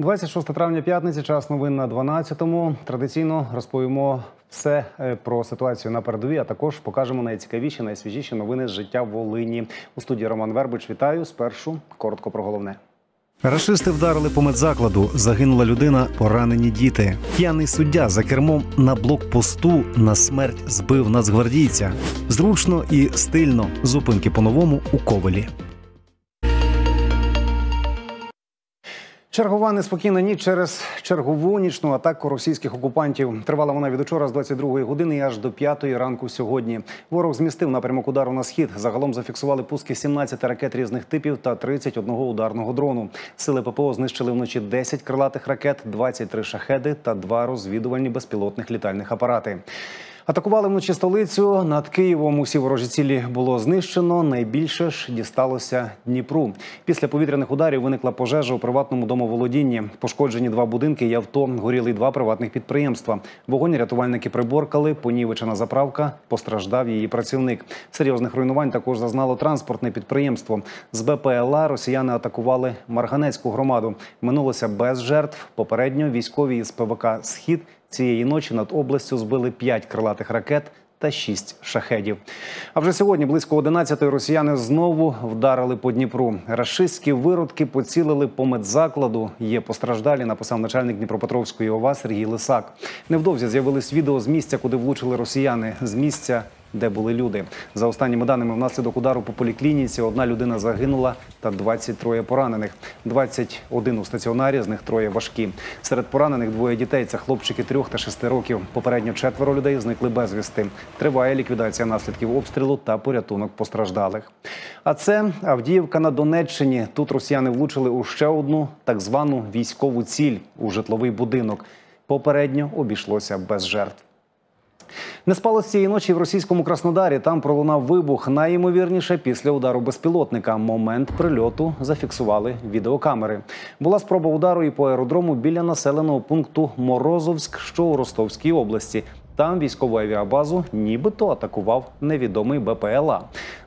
26 травня п'ятниці, час новин на 12-му. Традиційно розповімо все е, про ситуацію на передовій, а також покажемо найцікавіші, найсвіжіші новини з життя Волині. У студії Роман Вербич. Вітаю. Спершу коротко про головне. Рашисти вдарили по медзакладу. Загинула людина, поранені діти. П'яний суддя за кермом на блокпосту на смерть збив нацгвардійця. Зручно і стильно. Зупинки по-новому у Ковелі. Чергова неспокійна ніч через чергову нічну атаку російських окупантів. Тривала вона від учора з 22-ї години і аж до 5-ї ранку сьогодні. Ворог змістив напрямок удару на схід. Загалом зафіксували пуски 17 ракет різних типів та 31 ударного дрону. Сили ППО знищили вночі 10 крилатих ракет, 23 шахеди та два розвідувальні безпілотних літальних апарати. Атакували вночі столицю. Над Києвом усі ворожі цілі було знищено. Найбільше ж дісталося Дніпру. Після повітряних ударів виникла пожежа у приватному домоволодінні. Пошкоджені два будинки і авто. Горіли два приватних підприємства. Вогонь рятувальники приборкали. Понівечена заправка. Постраждав її працівник. Серйозних руйнувань також зазнало транспортне підприємство. З БПЛА росіяни атакували Марганецьку громаду. Минулося без жертв. Попередньо військові із ПВК Схід цієї ночі над областю збили 5 крилатих ракет та 6 шахедів. А вже сьогодні, близько 11-ї, росіяни знову вдарили по Дніпру. Рашистські виродки поцілили по медзакладу. Є постраждалі, написав начальник Дніпропетровської ОВА Сергій Лисак. Невдовзі з'явились відео з місця, куди влучили росіяни. З місця де були люди. За останніми даними, внаслідок удару по поліклініці одна людина загинула та 23 поранених. 21 у стаціонарі, з них троє важкі. Серед поранених двоє дітей це хлопчики трьох та шести років. Попередньо четверо людей зникли безвісти. Триває ліквідація наслідків обстрілу та порятунок постраждалих. А це Авдіївка на Донеччині. Тут росіяни влучили у ще одну так звану військову ціль у житловий будинок. Попередньо обійшлося без жертв. Не спало з цієї ночі в російському Краснодарі. Там пролунав вибух. Найімовірніше після удару безпілотника. Момент прильоту зафіксували відеокамери. Була спроба удару і по аеродрому біля населеного пункту Морозовськ, що у Ростовській області. Там військову авіабазу нібито атакував невідомий БПЛА.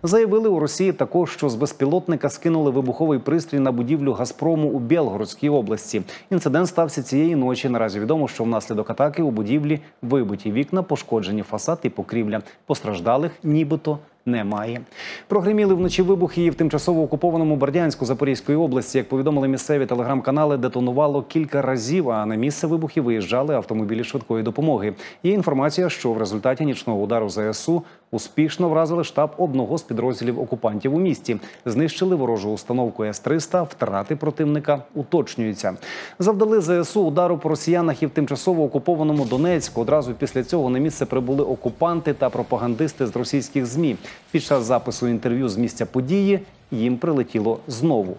Заявили у Росії також, що з безпілотника скинули вибуховий пристрій на будівлю Газпрому у Білгородській області. Інцидент стався цієї ночі. Наразі відомо, що внаслідок атаки у будівлі вибиті вікна, пошкоджені фасад і покрівля. Постраждалих нібито немає. Прогриміли вночі вибухи в тимчасово окупованому Бердянську Запорізької області. Як повідомили місцеві телеграм-канали, детонувало кілька разів. А на місце вибухів виїжджали автомобілі швидкої допомоги. Є інформація, що в результаті нічного удару ЗСУ успішно вразили штаб одного з підрозділів окупантів у місті. Знищили ворожу установку С-300, Втрати противника уточнюються. Завдали ЗСУ удару по росіянах і в тимчасово окупованому Донецьку. Одразу після цього на місце прибули окупанти та пропагандисти з російських змі. Під час запису інтерв'ю з місця події їм прилетіло знову.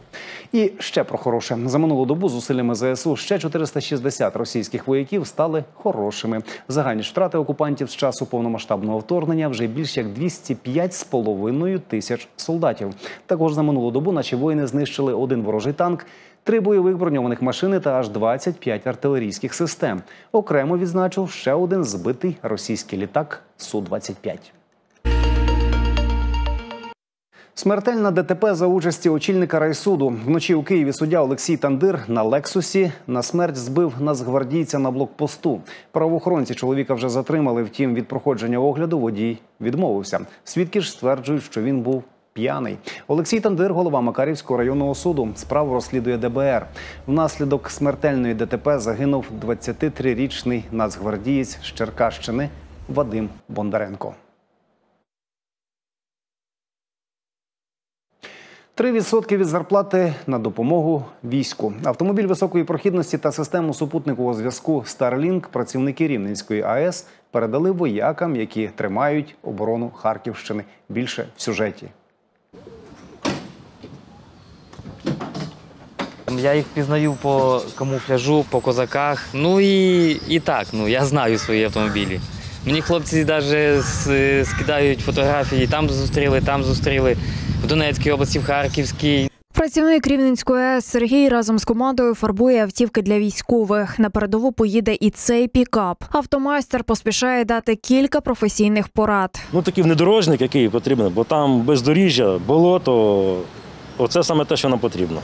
І ще про хороше за минулу добу зусиллями ЗСУ ще 460 російських вояків стали хорошими. Загальні втрати окупантів з часу повномасштабного вторгнення вже більш як 205,5 тисяч солдатів. Також за минулу добу наші воїни знищили один ворожий танк. Три бойових броньованих машини та аж 25 артилерійських систем. Окремо відзначив ще один збитий російський літак су 25 Смертельна ДТП за участі очільника райсуду. Вночі у Києві суддя Олексій Тандир на Лексусі на смерть збив нацгвардійця на блокпосту. Правоохоронці чоловіка вже затримали. Втім, від проходження огляду водій відмовився. Свідки ж стверджують, що він був п'яний. Олексій Тандир, голова Макарівського районного суду. Справу розслідує ДБР. Внаслідок смертельної ДТП загинув 23-річний нацгвардієць з Черкащини Вадим Бондаренко. 3% від зарплати на допомогу війську. Автомобіль високої прохідності та систему супутникового зв'язку Starlink працівники Рівненської АЕС передали воякам, які тримають оборону Харківщини. Більше в сюжеті. Я їх пізнаю по камуфляжу, по козаках. Ну і, і так, ну я знаю свої автомобілі. Мені хлопці навіть скидають фотографії, там зустріли, там зустріли, в Донецькій області, в Харківській. Працівник Рівненської АЕС Сергій разом з командою фарбує автівки для військових. На передову поїде і цей пікап. Автомайстер поспішає дати кілька професійних порад. Ну, такий внедорожник, який потрібен, бо там бездоріжжя, болото. Оце саме те, що нам потрібно.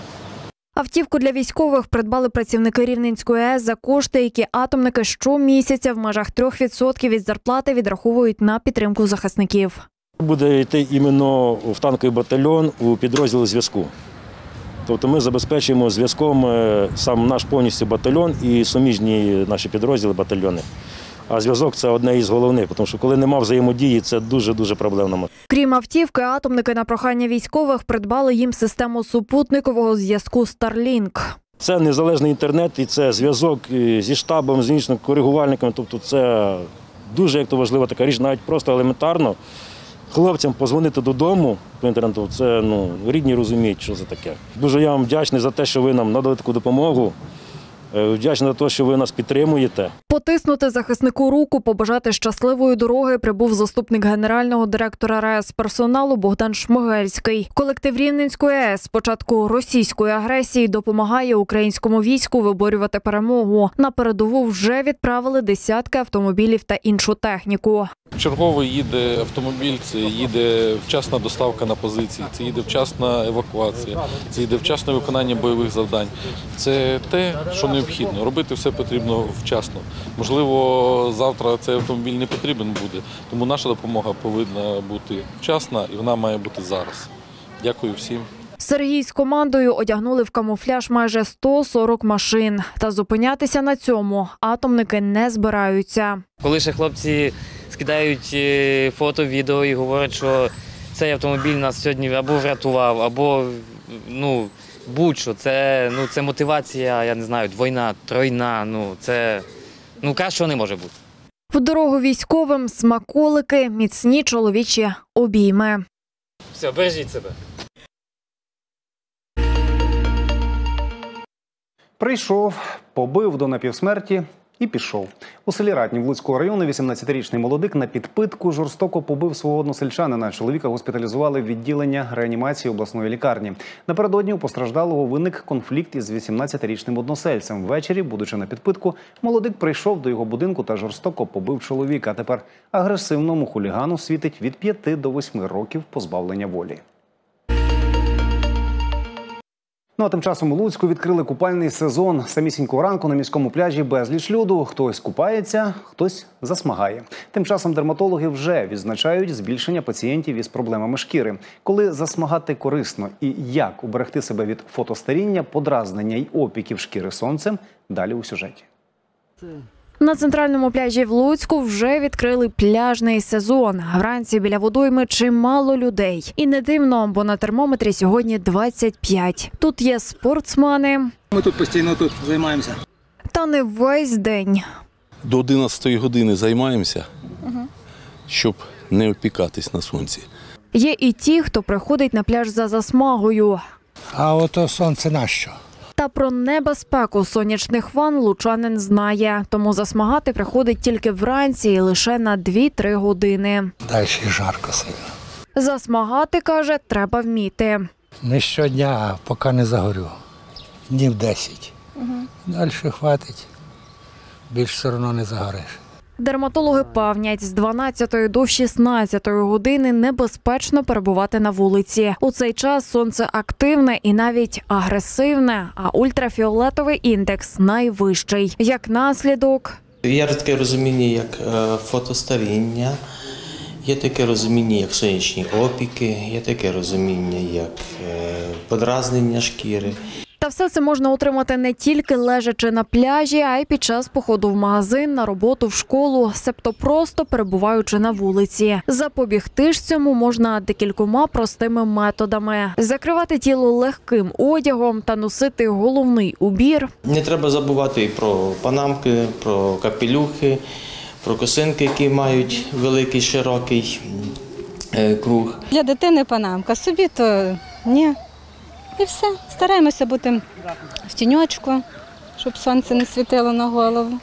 Автівку для військових придбали працівники Рівненської АЕС за кошти, які атомники щомісяця в межах 3% від зарплати відраховують на підтримку захисників. Буде йти іменно в танковий батальйон у підрозділ зв'язку. Тобто ми забезпечуємо зв'язком е, сам наш повністю батальйон і суміжні наші підрозділи батальйони. А зв'язок це одне із головних, тому що коли нема взаємодії, це дуже-дуже проблемно. Крім автівки, атомники на прохання військових придбали їм систему супутникового зв'язку Starlink. Це незалежний інтернет і це зв'язок е, зі штабом, з іншими коригувальниками. Тобто це дуже як то важлива така річ, навіть просто елементарно. Хлопцям позвонити додому по інтернету, це ну, рідні розуміють, що це таке. Дуже я вам вдячний за те, що ви нам надали таку допомогу. Е, Вдячний за те, що ви нас підтримуєте. Потиснути захиснику руку, побажати щасливої дороги прибув заступник генерального директора РАЕС персоналу Богдан Шмигельський. Колектив Рівненської АЕС з російської агресії допомагає українському війську виборювати перемогу. На передову вже відправили десятки автомобілів та іншу техніку. Черговий їде автомобіль, це їде вчасна доставка на позиції, це їде вчасна евакуація, це їде вчасне виконання бойових завдань. Це те, що необхідно. Робити все потрібно вчасно. Можливо, завтра цей автомобіль не потрібен буде, тому наша допомога повинна бути вчасна і вона має бути зараз. Дякую всім. Сергій з командою одягнули в камуфляж майже 140 машин. Та зупинятися на цьому атомники не збираються. Коли ще хлопці скидають е, фото, відео і говорять, що цей автомобіль нас сьогодні або врятував, або ну, будь-що, це, ну, це мотивація, я не знаю, двойна, тройна. Ну, це ну, кращого не може бути. В дорогу військовим смаколики, міцні чоловічі обійми. Все, бережіть себе. Прийшов, побив до напівсмерті і пішов. У селі Ратнів Луцького району 18-річний молодик на підпитку жорстоко побив свого односельчанина. Чоловіка госпіталізували в відділення реанімації обласної лікарні. Напередодні у постраждалого виник конфлікт із 18-річним односельцем. Ввечері, будучи на підпитку, молодик прийшов до його будинку та жорстоко побив чоловіка. Тепер агресивному хулігану світить від 5 до 8 років позбавлення волі. Ну а тим часом у Луцьку відкрили купальний сезон. Самісінького ранку на міському пляжі безліч люду. Хтось купається, хтось засмагає. Тим часом дерматологи вже відзначають збільшення пацієнтів із проблемами шкіри. Коли засмагати корисно і як уберегти себе від фотостаріння, подразнення й опіків шкіри сонцем. Далі у сюжеті. На центральному пляжі в Луцьку вже відкрили пляжний сезон. Вранці біля водойми чимало людей. І не дивно, бо на термометрі сьогодні 25. Тут є спортсмени, Ми тут постійно тут займаємося. та не весь день. До 11 години займаємося, щоб не опікатись на сонці. Є і ті, хто приходить на пляж за засмагою. А ото сонце нащо? Та про небезпеку сонячних ван лучанин знає, тому засмагати приходить тільки вранці і лише на 2-3 години. Далі жарко сильно. Засмагати каже, треба вміти. Не щодня, поки не загорю. Днів 10. Далі хватить. Більш все одно не загориш. Дерматологи певнять, з 12 до 16 години небезпечно перебувати на вулиці. У цей час сонце активне і навіть агресивне, а ультрафіолетовий індекс найвищий. Як наслідок, Є таке розуміння, як е, фотостаріння, є таке розуміння, як сонячні опіки, є таке розуміння, як е, подразнення шкіри. Все це можна отримати не тільки лежачи на пляжі, а й під час походу в магазин, на роботу, в школу, себто просто перебуваючи на вулиці. Запобігти ж цьому можна декількома простими методами: закривати тіло легким одягом та носити головний убір. Не треба забувати і про панамки, про капелюхи, про косинки, які мають великий широкий е, круг. Для дитини панамка, собі то ні. І все. Стараємося бути в тіньочку, щоб сонце не світило на голову.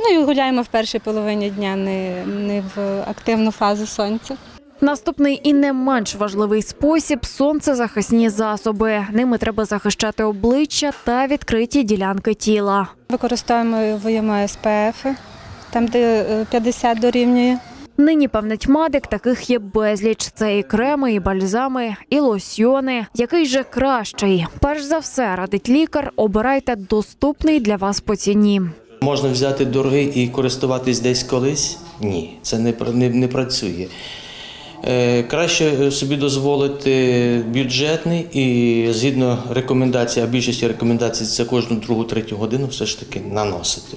Ну і гуляємо в першій половині дня, не, не в активну фазу сонця. Наступний і не менш важливий спосіб сонцезахисні засоби. Ними треба захищати обличчя та відкриті ділянки тіла. Використовуємо СПФ, там де е, 50 дорівнює. Нині певнить медик, таких є безліч. Це і креми, і бальзами, і лосьйони. Який же кращий? Перш за все, радить лікар, обирайте доступний для вас по ціні. Можна взяти дорогий і користуватись десь колись? Ні, це не, не, не працює. Е, краще собі дозволити бюджетний і згідно рекомендацій, а більшості рекомендацій це кожну другу третю годину все ж таки наносити.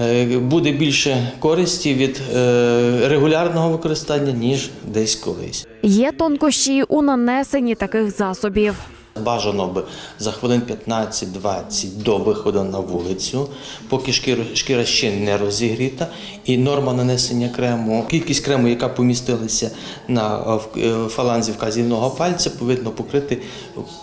Е, буде більше користі від е, регулярного використання, ніж десь колись. Є тонкощі у нанесенні таких засобів. Бажано би за хвилин 15-20 до виходу на вулицю, поки шкіра, ще не розігріта, і норма нанесення крему, кількість крему, яка помістилася на е, фаланзі вказівного пальця, повинно покрити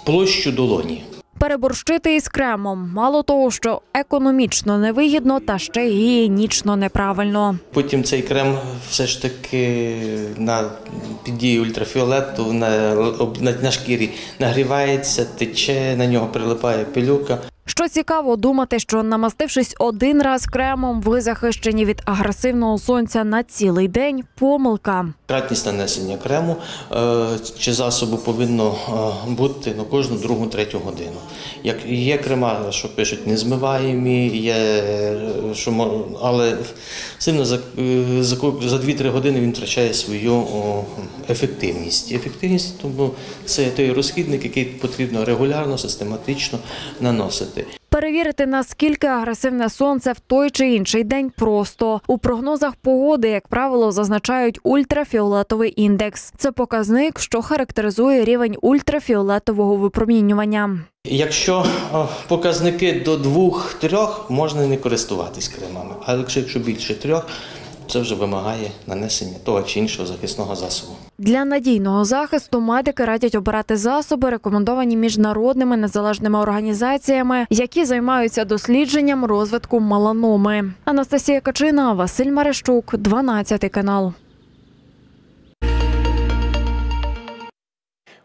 площу долоні. Переборщити із кремом мало того, що економічно невигідно, та ще гігієнічно неправильно. Потім цей крем все ж таки на під ультрафіолету на, на, на шкірі нагрівається, тече, на нього прилипає пилюка. Що цікаво, думати, що намастившись один раз кремом, ви захищені від агресивного сонця на цілий день помилка. Кратність нанесення крему е, чи засобу повинно е, бути на кожну другу третю годину. Як є крема, що пишуть незмиваємі, є е, що але сильно за, за, 2-3 години він втрачає свою ефективність. Ефективність тому це той розхідник, який потрібно регулярно, систематично наносити. Перевірити, наскільки агресивне сонце в той чи інший день просто. У прогнозах погоди, як правило, зазначають ультрафіолетовий індекс. Це показник, що характеризує рівень ультрафіолетового випромінювання. Якщо показники до 2-3, можна не користуватись кремами. але якщо більше трьох, це вже вимагає нанесення того чи іншого захисного засобу. Для надійного захисту медики радять обирати засоби, рекомендовані міжнародними незалежними організаціями, які займаються дослідженням розвитку меланоми. Анастасія Качина, Василь Марещук, 12 канал.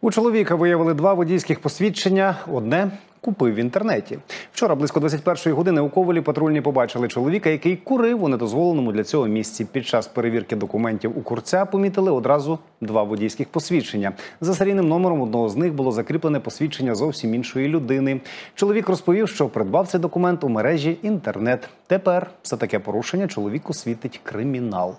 У чоловіка виявили два водійських посвідчення. Одне купив в інтернеті. Вчора близько 21-ї години у Ковелі патрульні побачили чоловіка, який курив у недозволеному для цього місці. Під час перевірки документів у курця помітили одразу два водійських посвідчення. За серійним номером одного з них було закріплене посвідчення зовсім іншої людини. Чоловік розповів, що придбав цей документ у мережі інтернет. Тепер за таке порушення чоловіку світить кримінал.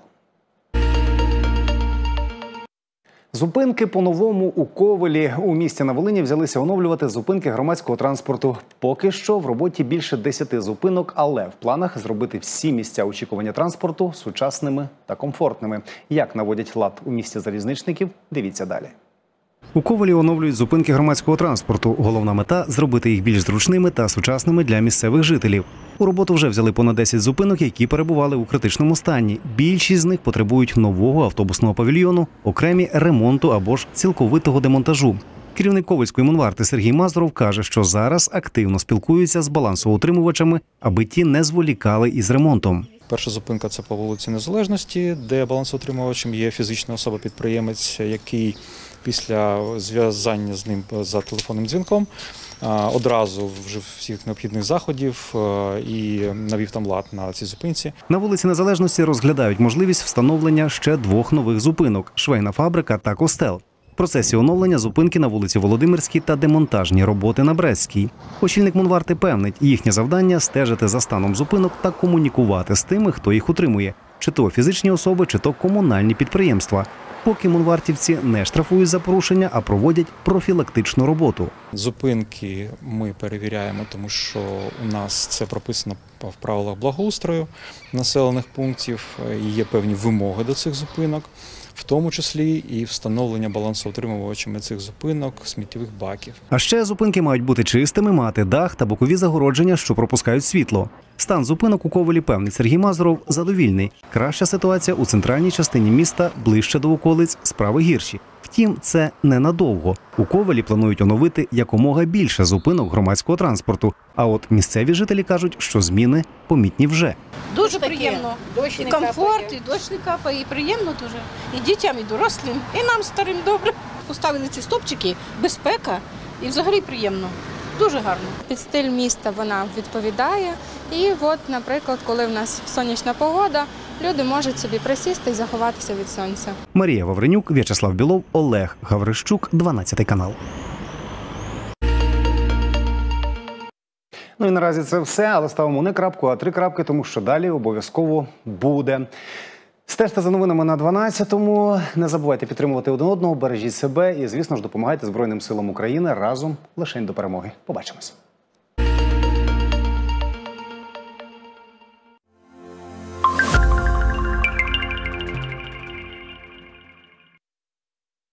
Зупинки по-новому у Ковелі у місті на Волині взялися оновлювати зупинки громадського транспорту. Поки що в роботі більше 10 зупинок, але в планах зробити всі місця очікування транспорту сучасними та комфортними. Як наводять лад у місті залізничників, дивіться далі. У Ковалі оновлюють зупинки громадського транспорту. Головна мета зробити їх більш зручними та сучасними для місцевих жителів. У роботу вже взяли понад 10 зупинок, які перебували у критичному стані. Більшість з них потребують нового автобусного павільйону, окремі ремонту або ж цілковитого демонтажу. Керівник Ковальської мунварти Сергій Мазуров каже, що зараз активно спілкуються з балансоутримувачами, аби ті не зволікали із ремонтом. Перша зупинка це по вулиці Незалежності, де балансоутримувачем є фізична особа-підприємець, який після зв'язання з ним за телефонним дзвінком одразу вжив всіх необхідних заходів е, і навів там лад на цій зупинці. На вулиці Незалежності розглядають можливість встановлення ще двох нових зупинок: швейна фабрика та костел. В процесі оновлення зупинки на вулиці Володимирській та демонтажні роботи на Брестській. Очільник Мунварти певнить, їхнє завдання стежити за станом зупинок та комунікувати з тими, хто їх утримує, чи то фізичні особи, чи то комунальні підприємства. Поки мунвартівці не штрафують за порушення, а проводять профілактичну роботу. Зупинки ми перевіряємо, тому що у нас це прописано в правилах благоустрою населених пунктів. Є певні вимоги до цих зупинок, в тому числі і встановлення балансоутримувачами цих зупинок сміттєвих баків. А ще зупинки мають бути чистими, мати дах та бокові загородження, що пропускають світло. Стан зупинок у Ковелі певний Сергій Мазуров задовільний. Краща ситуація у центральній частині міста, ближче до околиць, справи гірші. Втім, це ненадовго. У Ковелі планують оновити якомога більше зупинок громадського транспорту. А от місцеві жителі кажуть, що зміни помітні вже. Дуже приємно. і комфорт, і дощ не капає, і приємно дуже. І дітям, і дорослим, і нам старим добре. Поставили ці стопчики, безпека і взагалі приємно. Дуже гарно. Під стиль міста вона відповідає. І от, наприклад, коли в нас сонячна погода, люди можуть собі присісти і заховатися від сонця. Марія Вавренюк, В'ячеслав Білов, Олег Гаврищук, 12 канал. Ну і наразі це все, але ставимо не крапку, а три крапки, тому що далі обов'язково буде. Стежте за новинами на 12-му. Не забувайте підтримувати один одного, бережіть себе і, звісно ж, допомагайте Збройним силам України разом лише до перемоги. Побачимось.